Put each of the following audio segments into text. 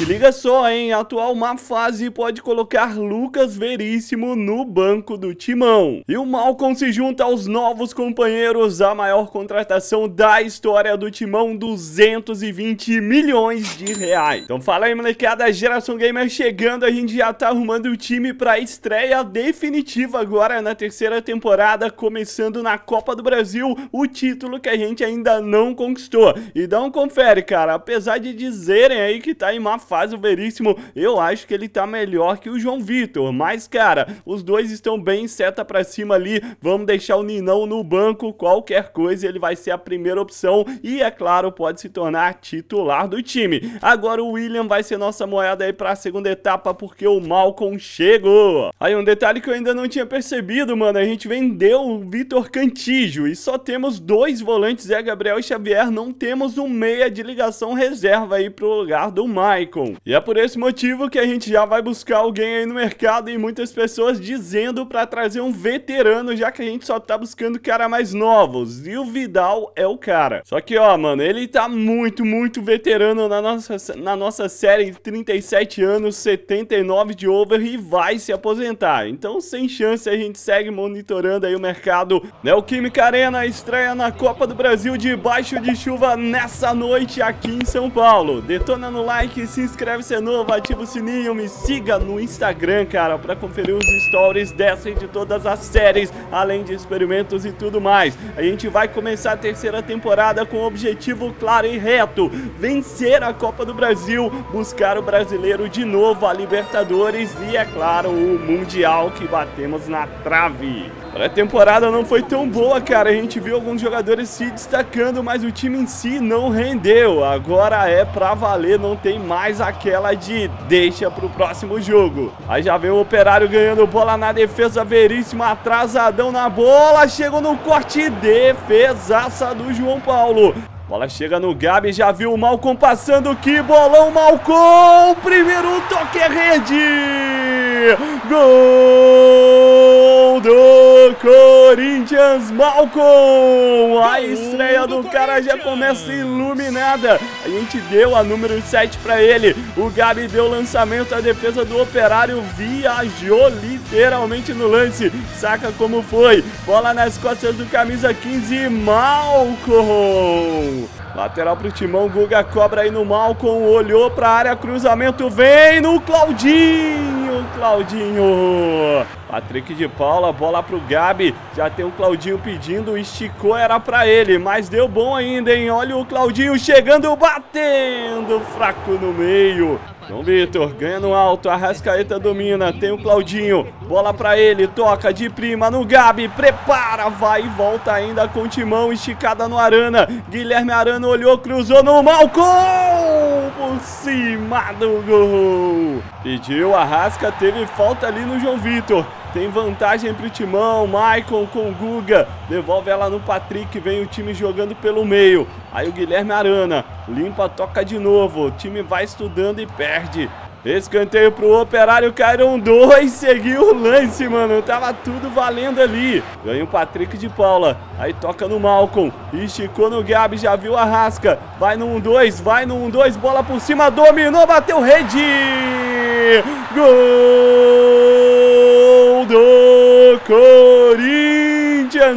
Se liga só, hein? Atual má fase pode colocar Lucas Veríssimo no banco do timão. E o Malcom se junta aos novos companheiros, a maior contratação da história do timão, 220 milhões de reais. Então fala aí, molecada, Geração Gamer chegando, a gente já tá arrumando o time pra estreia definitiva agora na terceira temporada, começando na Copa do Brasil, o título que a gente ainda não conquistou. E dá um confere, cara, apesar de dizerem aí que tá em má fase o Veríssimo, eu acho que ele tá melhor que o João Vitor, mas cara, os dois estão bem seta pra cima ali, vamos deixar o Ninão no banco, qualquer coisa ele vai ser a primeira opção. E é claro, pode se tornar titular do time. Agora o William vai ser nossa moeda aí pra segunda etapa porque o Malcolm chegou. Aí um detalhe que eu ainda não tinha percebido, mano, a gente vendeu o Vitor Cantígio. E só temos dois volantes, é Gabriel e Xavier, não temos um meia de ligação reserva aí pro lugar do Maicon. E é por esse motivo que a gente já vai buscar alguém aí no mercado e muitas pessoas dizendo pra trazer um veterano, já que a gente só tá buscando cara mais novos. E o Vidal é o cara. Só que, ó, mano, ele tá muito, muito veterano na nossa, na nossa série, 37 anos, 79 de over e vai se aposentar. Então, sem chance, a gente segue monitorando aí o mercado. Neoquímica Arena estreia na Copa do Brasil debaixo de chuva nessa noite aqui em São Paulo. Detona no like, se inscreve se é novo, ativa o sininho, me siga no Instagram, cara, pra conferir os stories dessa e de todas as séries, além de experimentos e tudo mais. A gente vai começar a terceira temporada com um objetivo claro e reto, vencer a Copa do Brasil, buscar o brasileiro de novo, a Libertadores e, é claro, o Mundial que batemos na trave. A temporada não foi tão boa, cara. A gente viu alguns jogadores se destacando, mas o time em si não rendeu. Agora é pra valer, não tem mais aquela de deixa pro próximo jogo. Aí já vem o Operário ganhando bola na defesa, Veríssimo atrasadão na bola, chegou no corte, defesaça do João Paulo. Bola chega no Gabi, já viu o Malcom passando, que bolão Malcom! Primeiro toque é rede! Gol do Corinthians, Malcom! A estreia do cara já começa iluminada. A gente deu a número 7 para ele. O Gabi deu o lançamento, a defesa do Operário viajou literalmente no lance. Saca como foi? Bola nas costas do camisa 15, Malcom! Lateral pro Timão, Guga cobra aí no Malcom, olhou pra área, cruzamento vem no Claudinho, Claudinho. Patrick de Paula, bola pro Gabi, já tem o Claudinho pedindo, esticou, era pra ele, mas deu bom ainda, hein? Olha o Claudinho chegando, batendo, fraco no meio. João Vitor ganha no alto, a Rascaeta domina, tem o Claudinho, bola pra ele, toca de prima no Gabi, prepara, vai e volta ainda com o timão, esticada no Arana, Guilherme Arana olhou, cruzou no Malcom, por cima do gol. Pediu a Rasca, teve falta ali no João Vitor. Tem vantagem pro Timão, Maicon com Guga, devolve ela no Patrick, vem o time jogando pelo meio. Aí o Guilherme Arana, limpa, toca de novo, o time vai estudando e perde. Escanteio pro Operário, caíram dois, seguiu o lance, mano, tava tudo valendo ali. Ganha o Patrick de Paula, aí toca no Malcom, esticou no Gabi, já viu a Rasca, vai no 1-2, vai no 1-2, bola por cima, dominou, bateu rede! Gol do Corinthians,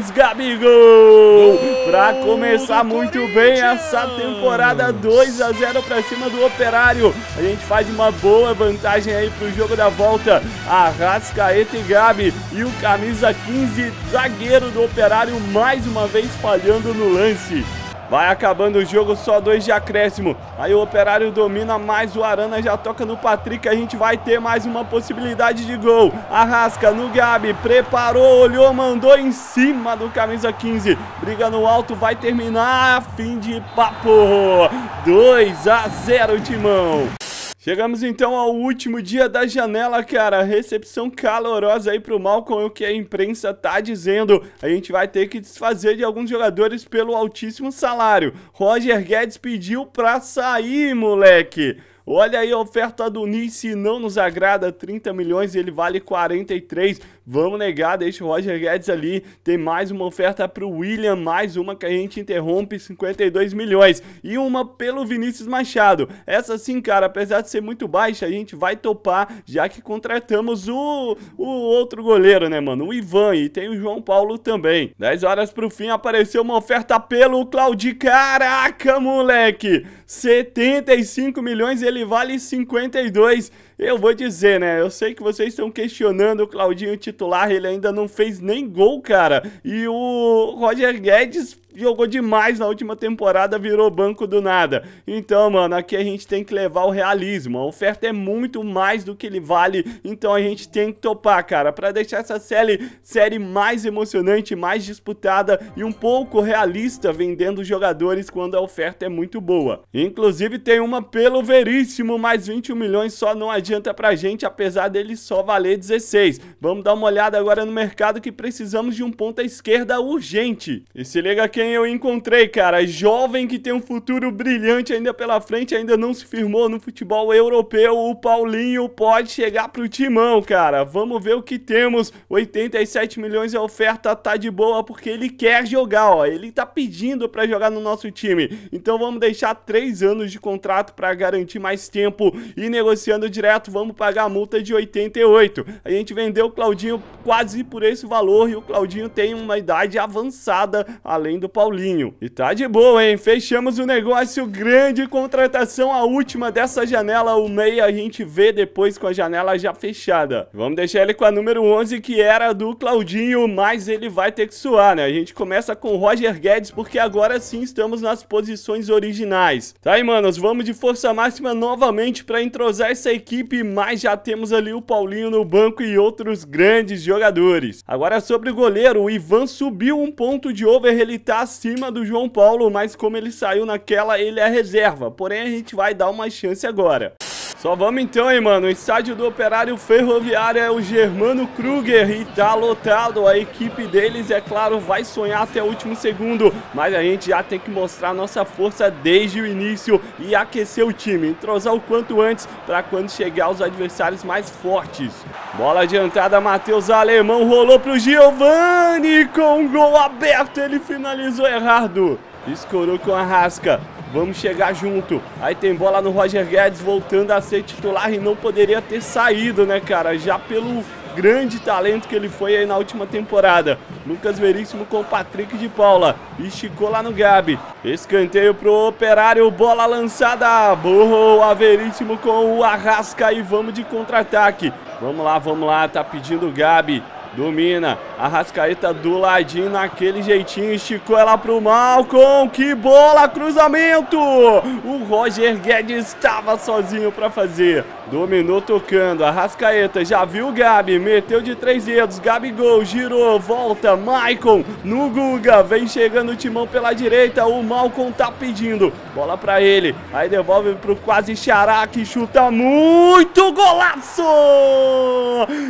Gabigol! Pra começar muito bem essa temporada 2 a 0 pra cima do Operário. A gente faz uma boa vantagem aí pro jogo da volta. Arrascaeta e Gabi e o camisa 15, zagueiro do Operário, mais uma vez falhando no lance. Vai acabando o jogo, só dois de acréscimo. Aí o Operário domina, mais o Arana já toca no Patrick. A gente vai ter mais uma possibilidade de gol. Arrasca no Gabi, preparou, olhou, mandou em cima do camisa 15. Briga no alto, vai terminar. Fim de papo. 2 a 0, Timão. Chegamos então ao último dia da janela, cara. Recepção calorosa aí pro Malcom, o que a imprensa tá dizendo. A gente vai ter que desfazer de alguns jogadores pelo altíssimo salário. Roger Guedes pediu pra sair, moleque. Olha aí a oferta do Nice, não nos agrada, 30 milhões, ele vale 43. Vamos negar, deixa o Roger Guedes ali. Tem mais uma oferta para o William, mais uma que a gente interrompe, 52 milhões. E uma pelo Vinícius Machado. Essa sim, cara, apesar de ser muito baixa, a gente vai topar, já que contratamos o, o outro goleiro, né, mano? O Ivan e tem o João Paulo também. 10 horas pro fim, apareceu uma oferta pelo Claudio. Caraca, moleque! 75 milhões, ele vale 52 eu vou dizer, né? Eu sei que vocês estão questionando o Claudinho titular, ele ainda não fez nem gol, cara. E o Roger Guedes jogou demais na última temporada, virou banco do nada. Então, mano, aqui a gente tem que levar o realismo. A oferta é muito mais do que ele vale, então a gente tem que topar, cara, para deixar essa série, série mais emocionante, mais disputada e um pouco realista, vendendo jogadores quando a oferta é muito boa. Inclusive tem uma pelo Veríssimo, mais 21 milhões só não adianta pra gente, apesar dele só valer 16. Vamos dar uma olhada agora no mercado que precisamos de um ponta esquerda urgente. E se liga aqui quem eu encontrei, cara. Jovem que tem um futuro brilhante ainda pela frente, ainda não se firmou no futebol europeu. O Paulinho pode chegar pro timão, cara. Vamos ver o que temos. 87 milhões de oferta, tá de boa, porque ele quer jogar, ó. Ele tá pedindo pra jogar no nosso time. Então vamos deixar 3 anos de contrato pra garantir mais tempo e negociando direto, vamos pagar a multa de 88. A gente vendeu o Claudinho quase por esse valor e o Claudinho tem uma idade avançada, além do Paulinho. E tá de boa, hein? Fechamos o negócio, grande contratação, a última dessa janela, o meia a gente vê depois com a janela já fechada. Vamos deixar ele com a número 11, que era do Claudinho, mas ele vai ter que suar, né? A gente começa com Roger Guedes, porque agora sim estamos nas posições originais. Tá aí, manos, vamos de força máxima novamente para entrosar essa equipe, mas já temos ali o Paulinho no banco e outros grandes jogadores. Agora sobre o goleiro, o Ivan subiu um ponto de over, ele tá acima do João Paulo, mas como ele saiu naquela, ele é reserva. Porém, a gente vai dar uma chance agora. Só vamos então, hein, mano. O estádio do Operário Ferroviário é o Germano Kruger e tá lotado. A equipe deles, é claro, vai sonhar até o último segundo. Mas a gente já tem que mostrar nossa força desde o início e aquecer o time. Entrosar o quanto antes para quando chegar os adversários mais fortes. Bola adiantada, Matheus Alemão rolou pro Giovani com gol aberto. Ele finalizou errado. Escorou com a rasca. Vamos chegar junto. Aí tem bola no Roger Guedes voltando a ser titular e não poderia ter saído, né, cara? Já pelo grande talento que ele foi aí na última temporada. Lucas Veríssimo com Patrick de Paula. Esticou lá no Gabi. Escanteio pro Operário. Bola lançada. Boa, Veríssimo com o Arrasca e vamos de contra-ataque. Vamos lá, vamos lá. Tá pedindo o Gabi. Domina. A Rascaeta do ladinho, naquele jeitinho. Esticou ela pro Malcom. Que bola! Cruzamento! O Roger Guedes estava sozinho para fazer. Dominou tocando. A Rascaeta já viu o Gabi. Meteu de três dedos. Gabigol girou. Volta. Maicon no Guga. Vem chegando o timão pela direita. O Malcom tá pedindo. Bola para ele. Aí devolve pro quase Xará que chuta muito. Golaço!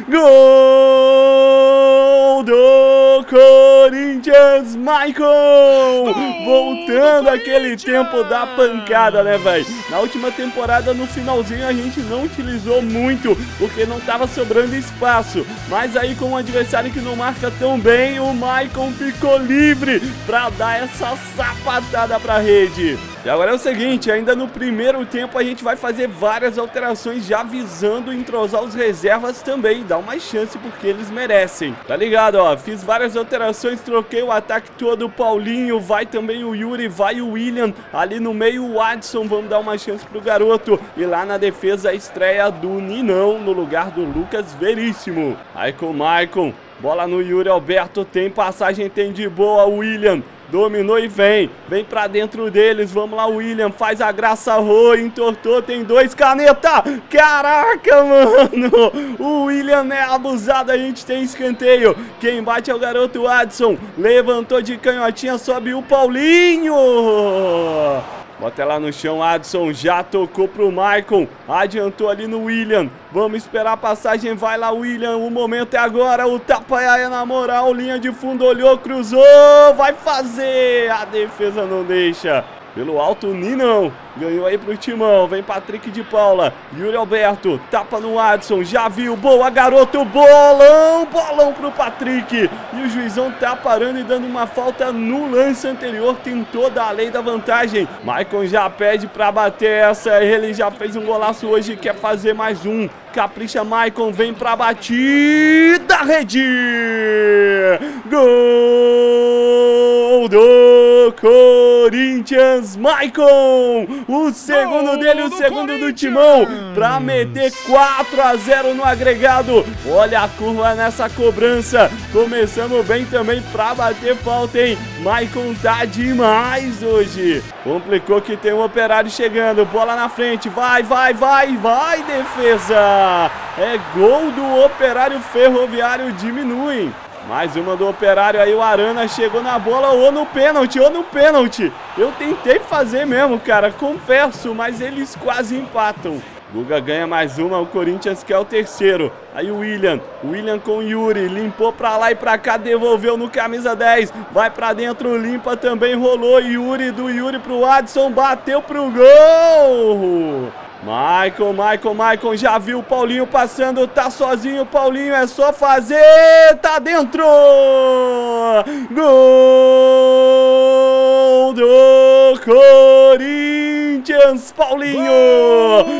Gol! Gol do Corinthians, Michael! Voltando aquele tempo da pancada, né, velho? Na última temporada, no finalzinho, a gente não utilizou muito, porque não tava sobrando espaço. Mas aí, com um adversário que não marca tão bem, o Michael ficou livre pra dar essa sapatada pra rede. E agora é o seguinte, ainda no primeiro tempo a gente vai fazer várias alterações já visando entrosar os reservas também, dar uma chance porque eles merecem. Tá ligado, ó, fiz várias alterações, troquei o ataque todo, o Paulinho, vai também o Yuri, vai o William, ali no meio o Adson, vamos dar uma chance pro garoto. E lá na defesa a estreia do Ninão no lugar do Lucas Veríssimo. Aí com o Maicon, bola no Yuri Alberto, tem passagem, tem de boa, William. Dominou e vem. Vem pra dentro deles. Vamos lá, William. Faz a graça Rô. Entortou. Tem dois caneta. Caraca, mano. O William é abusado. A gente tem escanteio. Quem bate é o garoto Adson. Levantou de canhotinha. Sobe o Paulinho. Bota ela no chão, Adson já tocou pro Maicon, adiantou ali no William, vamos esperar a passagem, vai lá William, o momento é agora, o Tapaiaia na moral, linha de fundo, olhou, cruzou, vai fazer, a defesa não deixa. Pelo alto, Ninão. Ganhou aí pro Timão. Vem Patrick de Paula. Yuri Alberto. Tapa no Adson. Já viu. Boa, garoto. Bolão. Bolão pro Patrick. E o juizão tá parando e dando uma falta no lance anterior. Tentou dar a lei da vantagem. Maicon já pede pra bater essa. Ele já fez um golaço hoje. Quer fazer mais um. Capricha Maicon. Vem pra batida. Rede. Corinthians. Maicon. O segundo dele, o do segundo do Timão. Pra meter 4 a 0 no agregado. Olha a curva nessa cobrança. Começamos bem também pra bater falta, hein? Maicon tá demais hoje. Complicou que tem um operário chegando. Bola na frente. Vai, vai, vai, vai, defesa. É gol do operário ferroviário. Diminui. Mais uma do Operário aí, o Arana chegou na bola ou no pênalti, ou no pênalti. Eu tentei fazer mesmo, cara, confesso, mas eles quase empatam. Guga ganha mais uma, o Corinthians quer o terceiro. Aí o William, William com Yuri, limpou pra lá e pra cá, devolveu no camisa 10. Vai pra dentro, limpa também, rolou. Yuri do Yuri pro Adson, bateu pro gol. Michael, Michael, Michael já viu o Paulinho passando, tá sozinho, Paulinho, é só fazer, tá dentro! Gol do Corinthians, Paulinho!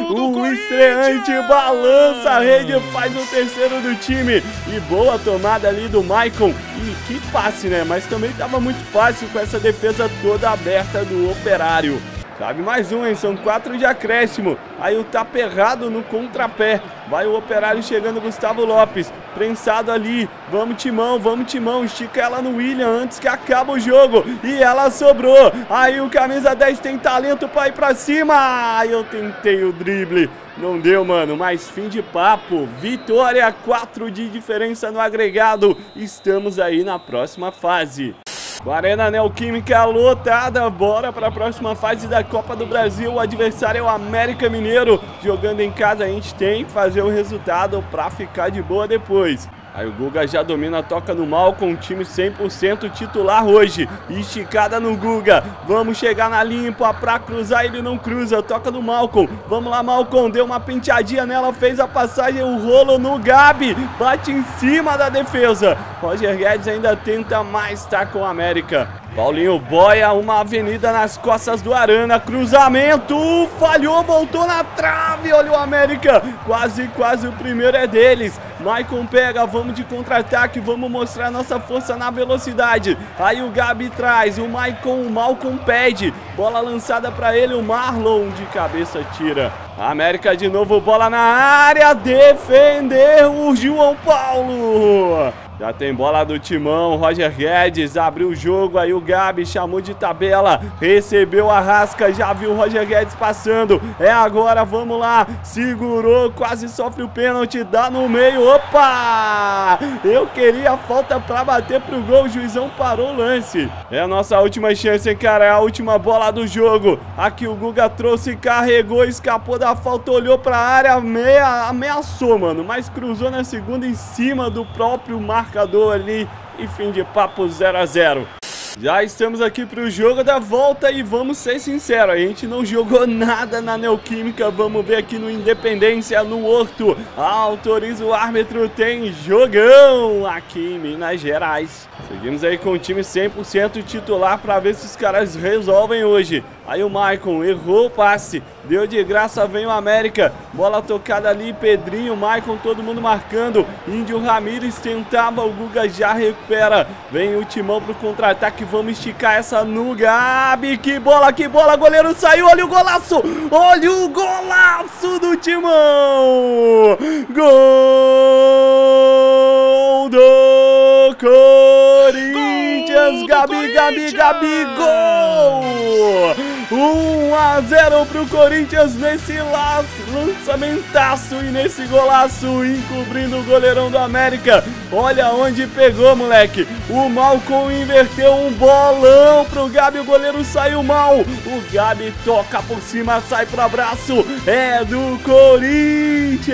Do o estreante balança a rede, faz o terceiro do time. E boa tomada ali do Michael. E que passe, né? Mas também tava muito fácil com essa defesa toda aberta do Operário. Cabe mais um, hein? São quatro de acréscimo. Aí o tapa errado no contrapé. Vai o operário chegando, Gustavo Lopes. Prensado ali. Vamos, Timão, vamos, Timão. Estica ela no William antes que acabe o jogo. E ela sobrou. Aí o camisa 10 tem talento pra ir pra cima. Eu tentei o drible. Não deu, mano, mas fim de papo. Vitória, 4 de diferença no agregado. Estamos aí na próxima fase. A Arena Neoquímica lotada, bora para a próxima fase da Copa do Brasil. O adversário é o América Mineiro. Jogando em casa, a gente tem que fazer o resultado para ficar de boa depois. Aí o Guga já domina, toca no mal com o time 100% titular hoje. Esticada no Guga. Vamos chegar na limpa pra cruzar, ele não cruza. Toca no Malcom. Vamos lá, Malcom. Deu uma penteadinha nela, fez a passagem, o rolo no Gabi. Bate em cima da defesa. Roger Guedes ainda tenta mais, tá com o América. Paulinho boia, uma avenida nas costas do Arana, cruzamento, falhou, voltou na trave, olha o América, quase, quase o primeiro é deles. Maicon pega, vamos de contra-ataque, vamos mostrar nossa força na velocidade. Aí o Gabi traz, o Maicon, o Malcom pede, bola lançada para ele, o Marlon de cabeça tira. América de novo, bola na área, defender o João Paulo. Já tem bola do Timão, Roger Guedes abriu o jogo, aí o Gabi chamou de tabela, recebeu a rasca, já viu o Roger Guedes passando, é agora, vamos lá, segurou, quase sofre o pênalti, dá no meio, opa! Eu queria a falta pra bater pro gol, o juizão parou o lance. É a nossa última chance, hein, cara, é a última bola do jogo. Aqui o Guga trouxe, carregou, escapou da falta, olhou pra área, meia, ameaçou, mano, mas cruzou na segunda em cima do próprio Marcos marcador ali e fim de papo 0 a 0 já estamos aqui para o jogo da volta e vamos ser sinceros, a gente não jogou nada na Neoquímica, vamos ver aqui no Independência, no Horto, autoriza o árbitro, tem jogão aqui em Minas Gerais. Seguimos aí com o time 100% titular para ver se os caras resolvem hoje. Aí o Maicon errou o passe, deu de graça, vem o América. Bola tocada ali, Pedrinho, Maicon, todo mundo marcando. Índio Ramírez tentava, o Guga já recupera. Vem o Timão pro contra-ataque, vamos esticar essa no Gabi. Que bola, que bola, goleiro saiu, olha o golaço! Olha o golaço do Timão! Gol do Gabi! Gabi, Gabi, gol! 1 a 0 pro Corinthians nesse lançamentaço e nesse golaço, encobrindo o goleirão do América. Olha onde pegou, moleque. O Malcom inverteu um bolão pro Gabi, o goleiro saiu mal. O Gabi toca por cima, sai pro abraço. É do Corinthians.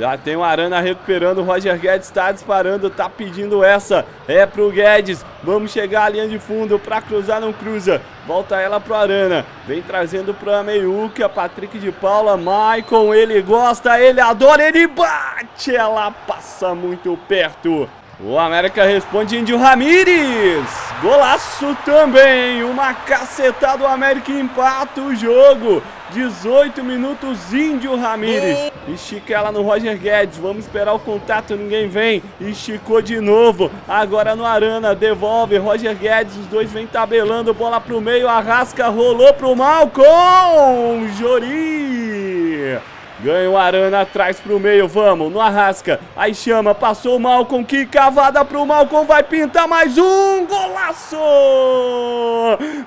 Já tem o Arana recuperando, o Roger Guedes está disparando, está pedindo essa. É pro Guedes, vamos chegar à linha de fundo para cruzar, não cruza. Volta ela pro Arana, vem trazendo pra Meiuca, Patrick de Paula, Maicon, ele gosta, ele adora, ele bate, ela passa muito perto. O América responde Índio Ramírez. Golaço também. Uma cacetada do América empata o jogo. 18 minutos Índio Ramírez. Estica ela no Roger Guedes. Vamos esperar o contato, ninguém vem. Esticou de novo. Agora no Arana. Devolve. Roger Guedes. Os dois vêm tabelando. Bola pro meio. Arrasca. Rolou pro Malcom. Jori. Ganha o Arana atrás pro meio, vamos, no Arrasca. Aí chama, passou o Malcom, que cavada pro Malcom, vai pintar mais um, golaço!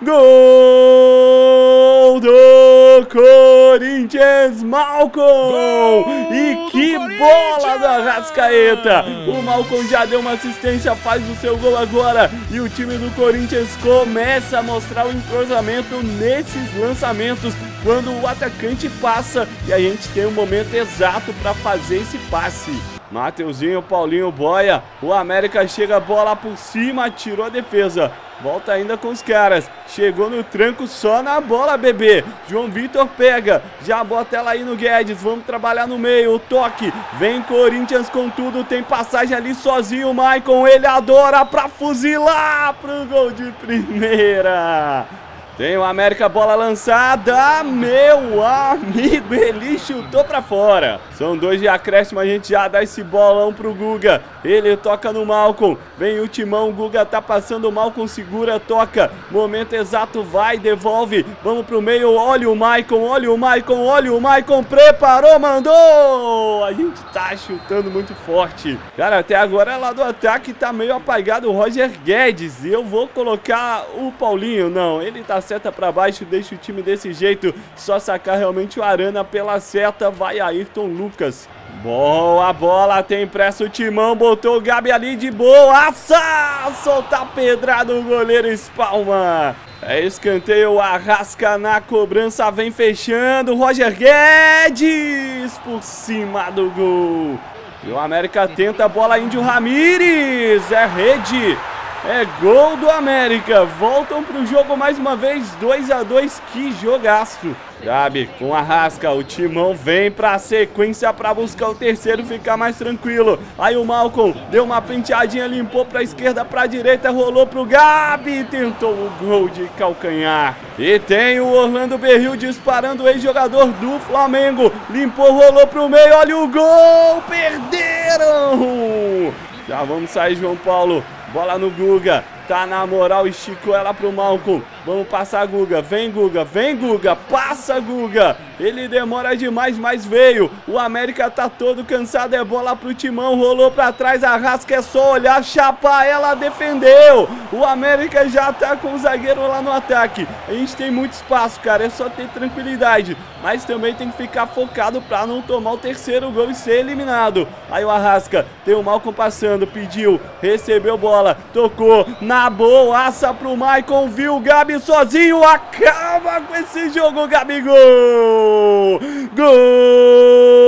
Gol do Corinthians, Malcom! E que bola do Arrascaeta! O Malcom já deu uma assistência, faz o seu gol agora. E o time do Corinthians começa a mostrar o entrosamento nesses lançamentos quando o atacante passa e a gente tem o um momento exato para fazer esse passe. Mateuzinho, Paulinho boia, o América chega a bola por cima, tirou a defesa. Volta ainda com os caras. Chegou no tranco só na bola, bebê. João Vitor pega. Já bota ela aí no Guedes. Vamos trabalhar no meio. O toque. Vem Corinthians com tudo. Tem passagem ali sozinho. O Maicon, ele adora pra fuzilar pro gol de primeira. Tem o América, bola lançada, meu amigo, ele chutou pra fora. São dois de acréscimo, a gente já dá esse bolão pro Guga. Ele toca no Malcom, vem o Timão, o Guga tá passando, o Malcom segura, toca. Momento exato, vai, devolve. Vamos pro meio, olha o Maicon, olha o Maicon, olha o Maicon, preparou, mandou. A gente tá chutando muito forte. Cara, até agora lá do ataque tá meio apagado o Roger Guedes. E eu vou colocar o Paulinho, não, ele tá seta para baixo, deixa o time desse jeito. Só sacar realmente o Arana pela seta. Vai Ayrton Lucas. Boa bola, tem pressa o Timão, botou o Gabi ali de boa. Aça! Soltar pedrada, o goleiro espalma. É escanteio, arrasca na cobrança, vem fechando. Roger Guedes por cima do gol. E o América tenta a bola, Índio Ramírez. É rede. É gol do América. Voltam para o jogo mais uma vez. 2 a 2 Que jogaço. Gabi com a rasca. O Timão vem para a sequência para buscar o terceiro ficar mais tranquilo. Aí o Malcolm deu uma penteadinha, limpou para a esquerda, para a direita, rolou para o Gabi. Tentou o gol de calcanhar. E tem o Orlando Berril disparando o ex-jogador do Flamengo. Limpou, rolou para o meio. Olha o gol. Perderam. Já vamos sair, João Paulo. Bola no Guga. Tá na moral, esticou ela pro Malcolm. Vamos passar, Guga. Vem, Guga. Vem, Guga. Passa, Guga. Ele demora demais, mas veio. O América tá todo cansado. É bola pro Timão. Rolou pra trás. Arrasca é só olhar. Chapa, ela defendeu. O América já tá com o zagueiro lá no ataque. A gente tem muito espaço, cara. É só ter tranquilidade. Mas também tem que ficar focado pra não tomar o terceiro gol e ser eliminado. Aí o Arrasca. Tem o Malcolm passando. Pediu. Recebeu bola. Tocou. Na boaça pro Maicon. Viu Gabi Gabi sozinho, acaba com esse jogo, Gabigol! Gol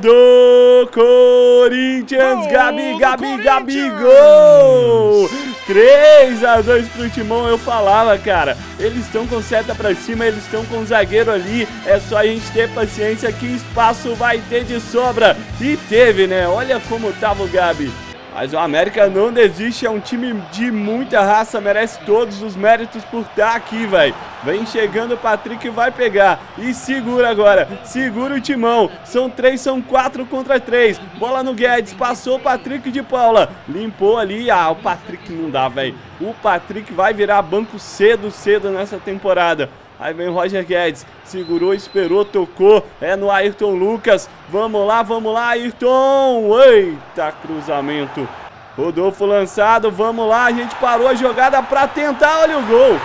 do Corinthians, gol Gabi, Gabi, Gabigol! 3 a 2 pro Timão, eu falava, cara. Eles estão com seta pra cima, eles estão com zagueiro ali. É só a gente ter paciência que espaço vai ter de sobra. E teve, né? Olha como tava o Gabi. Mas o América não desiste, é um time de muita raça, merece todos os méritos por estar aqui, velho. Vem chegando o Patrick vai pegar. E segura agora, segura o timão. São três, são quatro contra três. Bola no Guedes, passou o Patrick de Paula. Limpou ali, ah, o Patrick não dá, velho. O Patrick vai virar banco cedo, cedo nessa temporada. Aí vem o Roger Guedes, segurou, esperou, tocou, é no Ayrton Lucas. Vamos lá, vamos lá, Ayrton. Eita, cruzamento. Rodolfo lançado, vamos lá, a gente parou a jogada pra tentar, olha o gol.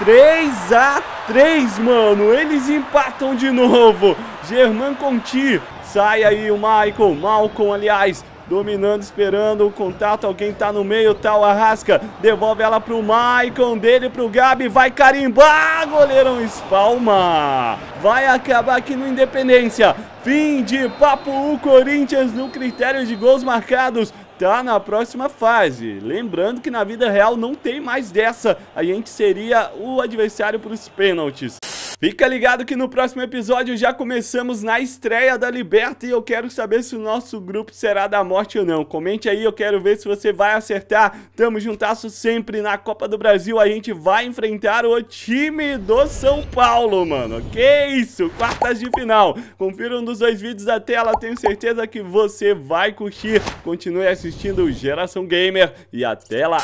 3 a 3, mano. Eles empatam de novo. Germán Conti. Sai aí o Michael. Malcolm, aliás. Dominando, esperando o contato, alguém tá no meio, tá o Arrasca, devolve ela pro Maicon, dele pro Gabi, vai carimbar, goleirão espalma, vai acabar aqui no Independência, fim de papo, o Corinthians no critério de gols marcados, tá na próxima fase. Lembrando que na vida real não tem mais dessa, a gente seria o adversário para os pênaltis. Fica ligado que no próximo episódio já começamos na estreia da Liberta e eu quero saber se o nosso grupo será da morte ou não. Comente aí, eu quero ver se você vai acertar. Tamo juntasso sempre na Copa do Brasil. A gente vai enfrentar o time do São Paulo, mano. Que isso, quartas de final. Confira um dos dois vídeos da tela, tenho certeza que você vai curtir. Continue assistindo Geração Gamer e até lá.